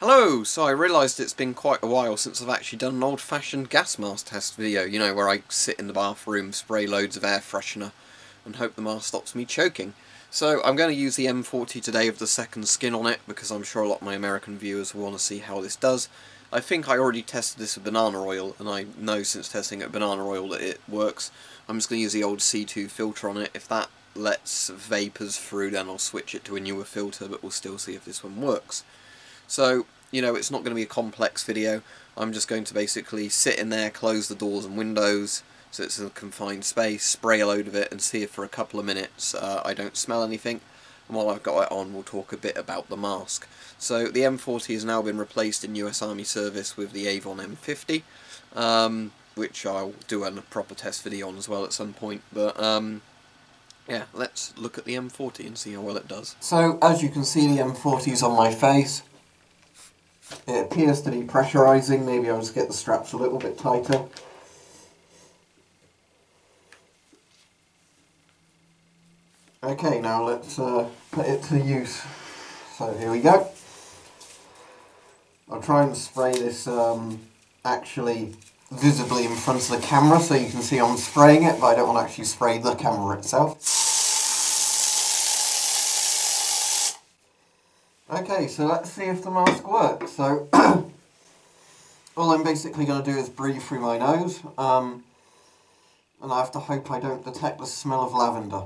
Hello! So I realised it's been quite a while since I've actually done an old-fashioned gas mask test video, you know, where I sit in the bathroom, spray loads of air freshener, and hope the mask stops me choking. So I'm going to use the M40 today with the second skin on it, because I'm sure a lot of my American viewers will want to see how this does. I think I already tested this with banana oil, and I know since testing it banana oil that it works. I'm just going to use the old C2 filter on it. If that lets vapours through, then I'll switch it to a newer filter, but we'll still see if this one works. So, you know, it's not going to be a complex video. I'm just going to basically sit in there, close the doors and windows, so it's a confined space, spray a load of it, and see if for a couple of minutes uh, I don't smell anything. And while I've got it on, we'll talk a bit about the mask. So the M40 has now been replaced in US Army service with the Avon M50, um, which I'll do a proper test video on as well at some point. But um, yeah, let's look at the M40 and see how well it does. So as you can see, the M40 is on my face. It appears to be pressurising, maybe I'll just get the straps a little bit tighter. Okay, now let's uh, put it to use. So here we go. I'll try and spray this um, actually visibly in front of the camera so you can see I'm spraying it, but I don't want to actually spray the camera itself. Okay, so let's see if the mask works. So, all I'm basically going to do is breathe through my nose, um, and I have to hope I don't detect the smell of lavender.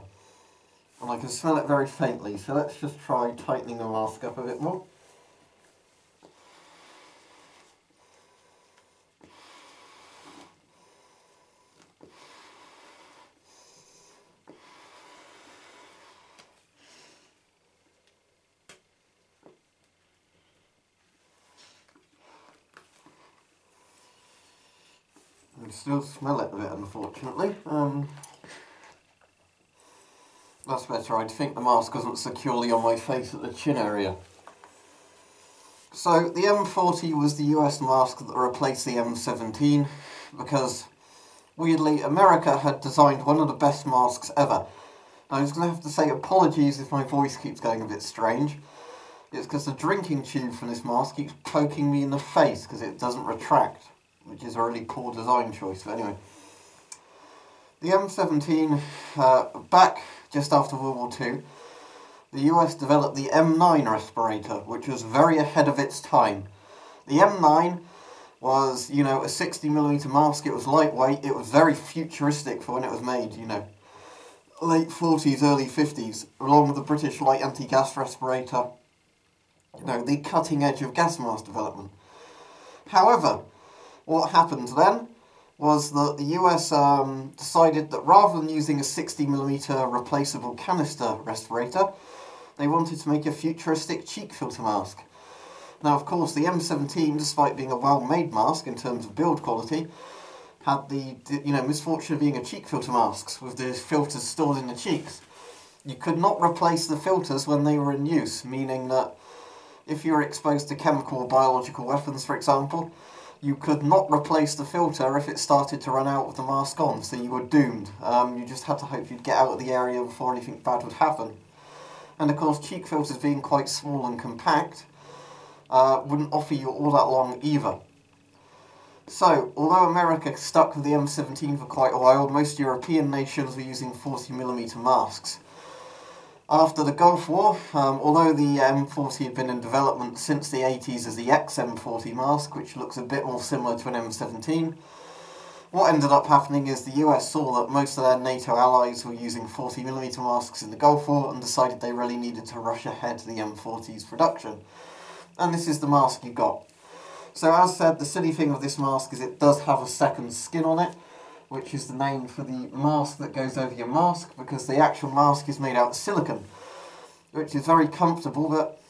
And I can smell it very faintly, so let's just try tightening the mask up a bit more. Can still smell it a bit, unfortunately. Um, that's better. I'd think the mask wasn't securely on my face at the chin area. So, the M40 was the US mask that replaced the M17 because, weirdly, America had designed one of the best masks ever. I was going to have to say apologies if my voice keeps going a bit strange. It's because the drinking tube from this mask keeps poking me in the face because it doesn't retract which is a really poor design choice. But anyway, the M17, uh, back just after World War II, the US developed the M9 respirator, which was very ahead of its time. The M9 was, you know, a 60mm mask, it was lightweight, it was very futuristic for when it was made, you know, late 40s, early 50s, along with the British light anti-gas respirator, you know, the cutting edge of gas mask development. However, what happened then was that the US um, decided that rather than using a 60mm replaceable canister respirator, they wanted to make a futuristic cheek filter mask. Now, of course, the M17, despite being a well-made mask in terms of build quality, had the you know misfortune of being a cheek filter mask with the filters stored in the cheeks. You could not replace the filters when they were in use, meaning that if you were exposed to chemical or biological weapons, for example, you could not replace the filter if it started to run out with the mask on, so you were doomed. Um, you just had to hope you'd get out of the area before anything bad would happen. And of course, cheek filters being quite small and compact uh, wouldn't offer you all that long either. So, although America stuck with the M17 for quite a while, most European nations were using 40mm masks. After the Gulf War, um, although the M40 had been in development since the 80s as the XM40 mask, which looks a bit more similar to an M17, what ended up happening is the US saw that most of their NATO allies were using 40mm masks in the Gulf War and decided they really needed to rush ahead to the M40's production. And this is the mask you got. So as said, the silly thing of this mask is it does have a second skin on it, which is the name for the mask that goes over your mask, because the actual mask is made out of silicon, which is very comfortable, but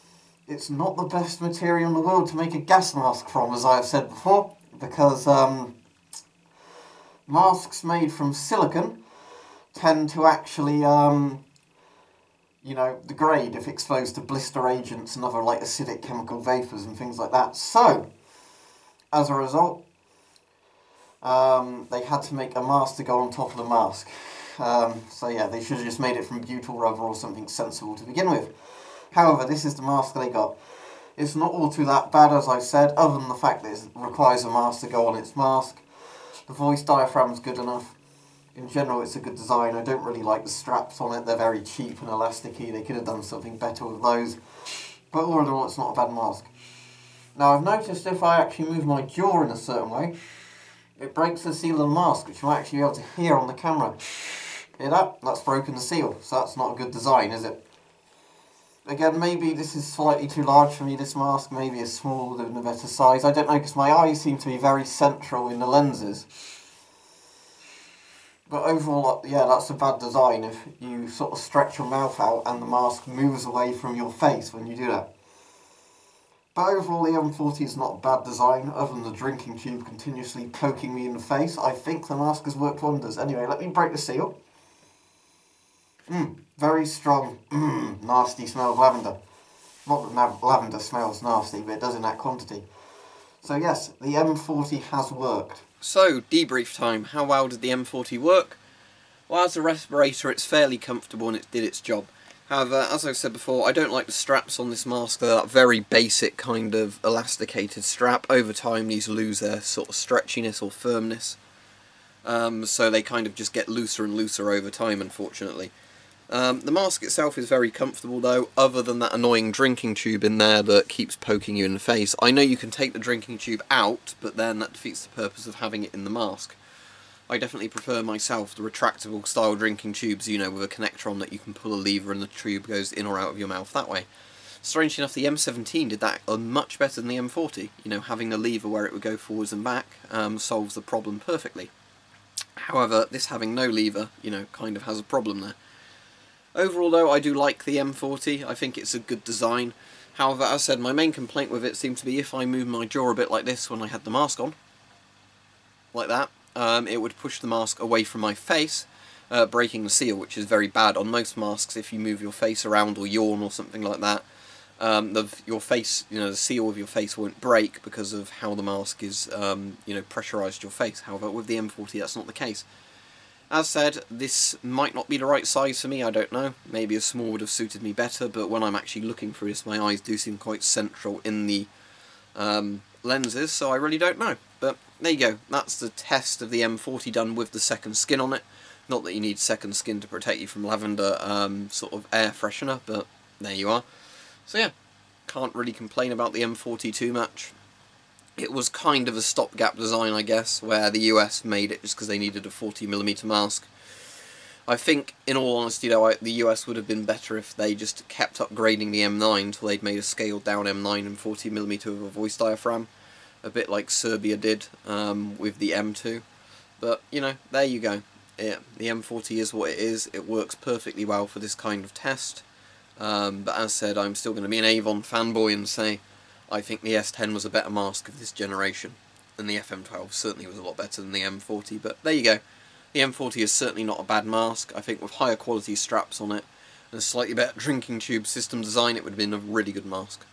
it's not the best material in the world to make a gas mask from, as I have said before, because um, masks made from silicon tend to actually, um, you know, degrade if exposed to blister agents and other like acidic chemical vapours and things like that. So, as a result, um, they had to make a mask to go on top of the mask. Um, so yeah, they should have just made it from butyl rubber or something sensible to begin with. However, this is the mask they got. It's not all too that bad, as I said, other than the fact that it requires a mask to go on its mask. The voice diaphragm's good enough. In general, it's a good design. I don't really like the straps on it. They're very cheap and elasticy. They could have done something better with those. But all in all, it's not a bad mask. Now, I've noticed if I actually move my jaw in a certain way, it breaks the seal of the mask, which you'll actually be able to hear on the camera. Hear that? That's broken the seal, so that's not a good design, is it? Again, maybe this is slightly too large for me, this mask. Maybe it's smaller than a better size. I don't know, because my eyes seem to be very central in the lenses. But overall, uh, yeah, that's a bad design if you sort of stretch your mouth out and the mask moves away from your face when you do that. But overall, the M40 is not a bad design, other than the drinking tube continuously poking me in the face. I think the mask has worked wonders. Anyway, let me break the seal. Mmm, very strong, mmm, nasty smell of lavender. Not that lavender smells nasty, but it does in that quantity. So yes, the M40 has worked. So, debrief time. How well did the M40 work? Well, as a respirator, it's fairly comfortable and it did its job. However, as I've said before, I don't like the straps on this mask. They're that very basic kind of elasticated strap. Over time, these lose their sort of stretchiness or firmness. Um, so they kind of just get looser and looser over time, unfortunately. Um, the mask itself is very comfortable though, other than that annoying drinking tube in there that keeps poking you in the face. I know you can take the drinking tube out, but then that defeats the purpose of having it in the mask. I definitely prefer myself the retractable style drinking tubes, you know, with a connector on that you can pull a lever and the tube goes in or out of your mouth that way. Strangely enough, the M17 did that much better than the M40. You know, having the lever where it would go forwards and back um, solves the problem perfectly. However, this having no lever, you know, kind of has a problem there. Overall though, I do like the M40, I think it's a good design. However, as I said, my main complaint with it seemed to be if I move my jaw a bit like this when I had the mask on, like that, um, it would push the mask away from my face, uh, breaking the seal, which is very bad. On most masks, if you move your face around or yawn or something like that, um, the, your face, you know, the seal of your face won't break because of how the mask is, um, you know, pressurised your face. However, with the M40, that's not the case. As said, this might not be the right size for me, I don't know. Maybe a small would have suited me better, but when I'm actually looking through this, my eyes do seem quite central in the um, lenses, so I really don't know. There you go, that's the test of the M40 done with the second skin on it. Not that you need second skin to protect you from lavender um, sort of air freshener, but there you are. So yeah, can't really complain about the M40 too much it was kind of a stopgap design, I guess, where the US made it just because they needed a 40mm mask. I think, in all honesty though, I, the US would have been better if they just kept upgrading the M9 until they'd made a scaled down M9 and 40mm with a voice diaphragm, a bit like Serbia did um, with the M2. But, you know, there you go. It, the M40 is what it is, it works perfectly well for this kind of test. Um, but as said, I'm still going to be an Avon fanboy and say I think the S10 was a better mask of this generation, and the FM12 certainly was a lot better than the M40, but there you go. The M40 is certainly not a bad mask, I think with higher quality straps on it, and a slightly better drinking tube system design, it would have been a really good mask.